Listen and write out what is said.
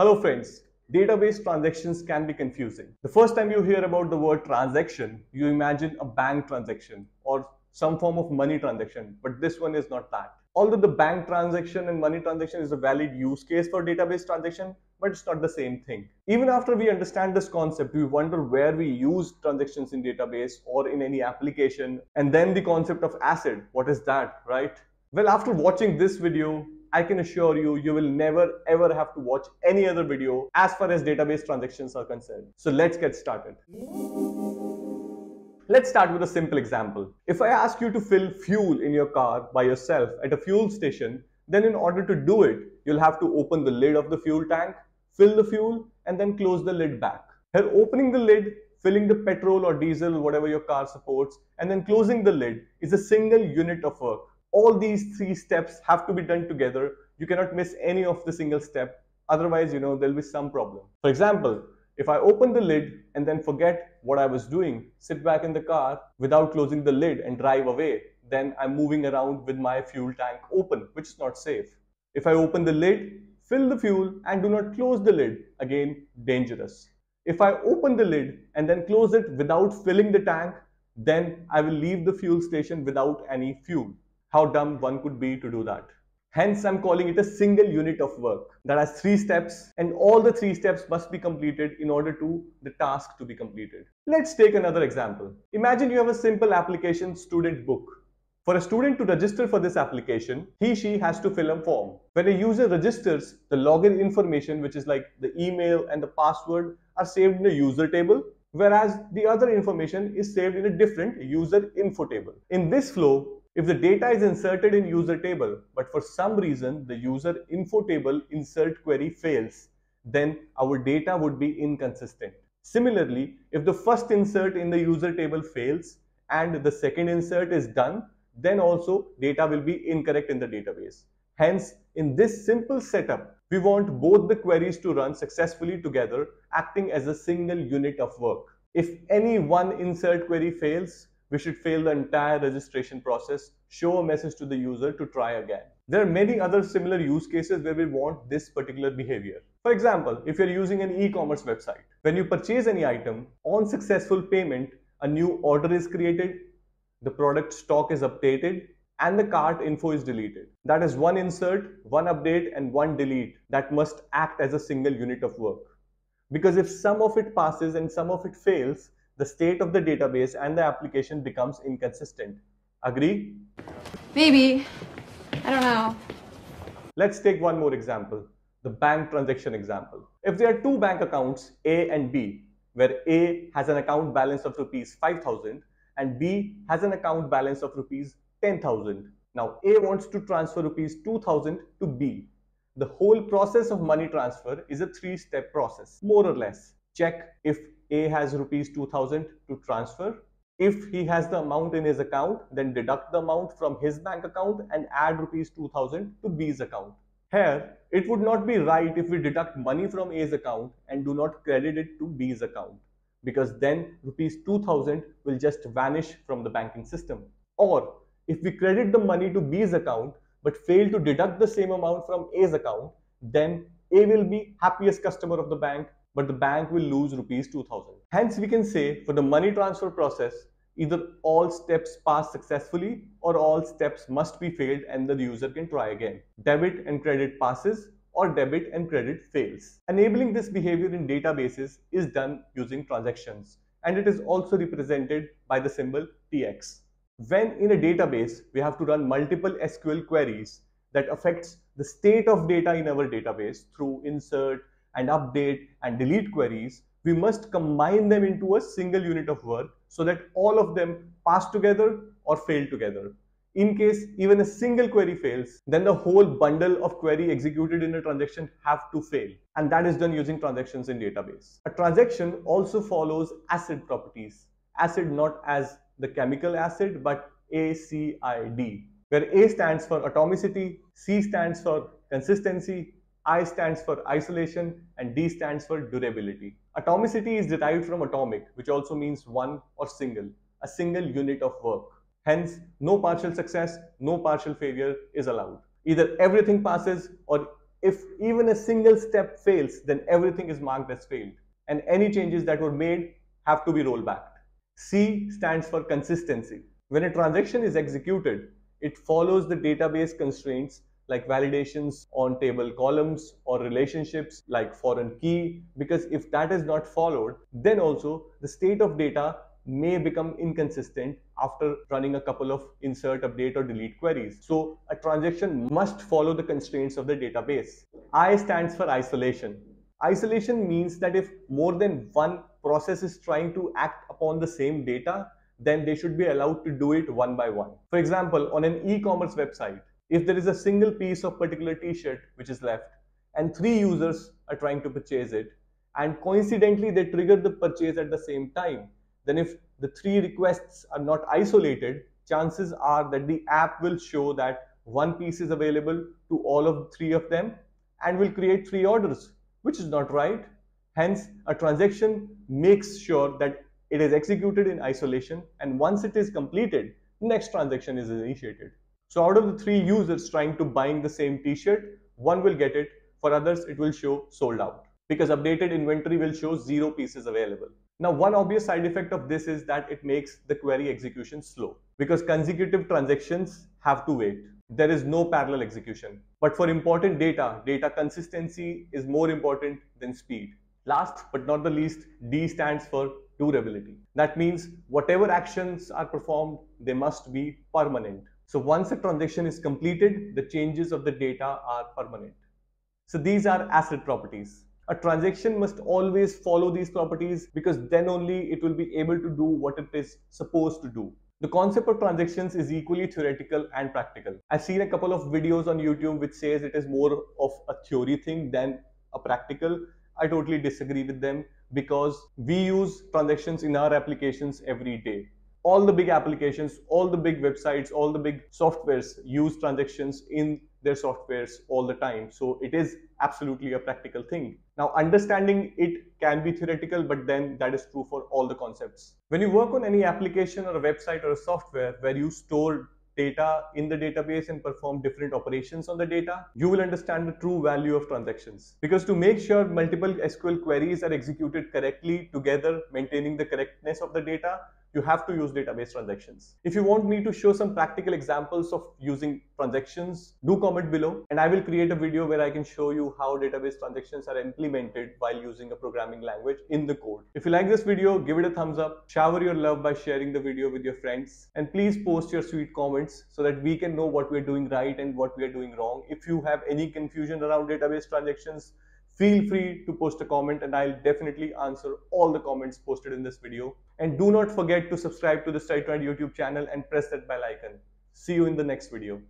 Hello friends, database transactions can be confusing. The first time you hear about the word transaction, you imagine a bank transaction or some form of money transaction, but this one is not that. Although the bank transaction and money transaction is a valid use case for database transaction, but it's not the same thing. Even after we understand this concept, we wonder where we use transactions in database or in any application. And then the concept of ACID, what is that, right? Well, after watching this video, I can assure you, you will never ever have to watch any other video as far as database transactions are concerned. So let's get started. Let's start with a simple example. If I ask you to fill fuel in your car by yourself at a fuel station, then in order to do it, you'll have to open the lid of the fuel tank, fill the fuel, and then close the lid back. Here, opening the lid, filling the petrol or diesel, whatever your car supports, and then closing the lid is a single unit of work. All these three steps have to be done together. You cannot miss any of the single step. Otherwise, you know, there'll be some problem. For example, if I open the lid and then forget what I was doing, sit back in the car without closing the lid and drive away, then I'm moving around with my fuel tank open, which is not safe. If I open the lid, fill the fuel and do not close the lid, again, dangerous. If I open the lid and then close it without filling the tank, then I will leave the fuel station without any fuel. How dumb one could be to do that. Hence, I'm calling it a single unit of work that has three steps and all the three steps must be completed in order to the task to be completed. Let's take another example. Imagine you have a simple application student book. For a student to register for this application, he she has to fill a form. When a user registers, the login information which is like the email and the password are saved in a user table whereas the other information is saved in a different user info table. In this flow, if the data is inserted in user table, but for some reason the user info table insert query fails, then our data would be inconsistent. Similarly, if the first insert in the user table fails and the second insert is done, then also data will be incorrect in the database. Hence, in this simple setup, we want both the queries to run successfully together, acting as a single unit of work. If any one insert query fails, we should fail the entire registration process, show a message to the user to try again. There are many other similar use cases where we want this particular behavior. For example, if you're using an e-commerce website, when you purchase any item, on successful payment, a new order is created, the product stock is updated, and the cart info is deleted. That is one insert, one update, and one delete that must act as a single unit of work. Because if some of it passes and some of it fails, the state of the database and the application becomes inconsistent. Agree? Maybe. I don't know. Let's take one more example, the bank transaction example. If there are two bank accounts, A and B, where A has an account balance of rupees 5000 and B has an account balance of rupees 10,000. Now A wants to transfer rupees 2000 to B. The whole process of money transfer is a three-step process, more or less. Check if a has rupees 2000 to transfer. If he has the amount in his account, then deduct the amount from his bank account and add rupees 2000 to B's account. Here, it would not be right if we deduct money from A's account and do not credit it to B's account because then rupees 2000 will just vanish from the banking system. Or if we credit the money to B's account but fail to deduct the same amount from A's account, then A will be happiest customer of the bank but the bank will lose rupees 2000. Hence, we can say for the money transfer process, either all steps pass successfully or all steps must be failed and the user can try again. Debit and credit passes or debit and credit fails. Enabling this behavior in databases is done using transactions and it is also represented by the symbol TX. When in a database, we have to run multiple SQL queries that affects the state of data in our database through insert, and update and delete queries, we must combine them into a single unit of work so that all of them pass together or fail together. In case even a single query fails, then the whole bundle of query executed in a transaction have to fail. And that is done using transactions in database. A transaction also follows ACID properties. ACID not as the chemical acid, but ACID, where A stands for atomicity, C stands for consistency, I stands for isolation and D stands for durability. Atomicity is derived from atomic, which also means one or single, a single unit of work. Hence, no partial success, no partial failure is allowed. Either everything passes or If even a single step fails, then everything is marked as failed. And any changes that were made have to be rolled back. C stands for consistency. When a transaction is executed, it follows the database constraints like validations on table columns or relationships like foreign key because if that is not followed then also the state of data may become inconsistent after running a couple of insert, update or delete queries. So a transaction must follow the constraints of the database. I stands for isolation. Isolation means that if more than one process is trying to act upon the same data, then they should be allowed to do it one by one. For example, on an e-commerce website, if there is a single piece of particular t-shirt which is left and three users are trying to purchase it and coincidentally they trigger the purchase at the same time, then if the three requests are not isolated, chances are that the app will show that one piece is available to all of three of them and will create three orders, which is not right. Hence, a transaction makes sure that it is executed in isolation and once it is completed, next transaction is initiated. So out of the three users trying to buying the same t-shirt, one will get it, for others it will show sold out because updated inventory will show zero pieces available. Now, one obvious side effect of this is that it makes the query execution slow because consecutive transactions have to wait. There is no parallel execution. But for important data, data consistency is more important than speed. Last but not the least, D stands for durability. That means whatever actions are performed, they must be permanent. So once a transaction is completed, the changes of the data are permanent. So these are ACID properties a transaction must always follow these properties because then only it will be able to do what it is supposed to do. The concept of transactions is equally theoretical and practical. I've seen a couple of videos on YouTube which says it is more of a theory thing than a practical. I totally disagree with them because we use transactions in our applications every day. All the big applications, all the big websites, all the big softwares use transactions in their softwares all the time. So it is absolutely a practical thing. Now, understanding it can be theoretical, but then that is true for all the concepts. When you work on any application or a website or a software where you store data in the database and perform different operations on the data, you will understand the true value of transactions. Because to make sure multiple SQL queries are executed correctly together, maintaining the correctness of the data, you have to use database transactions. If you want me to show some practical examples of using transactions, do comment below and I will create a video where I can show you how database transactions are implemented while using a programming language in the code. If you like this video, give it a thumbs up, shower your love by sharing the video with your friends and please post your sweet comments so that we can know what we're doing right and what we are doing wrong. If you have any confusion around database transactions, feel free to post a comment and I'll definitely answer all the comments posted in this video. And do not forget to subscribe to the Studytonight YouTube channel and press that bell icon. See you in the next video.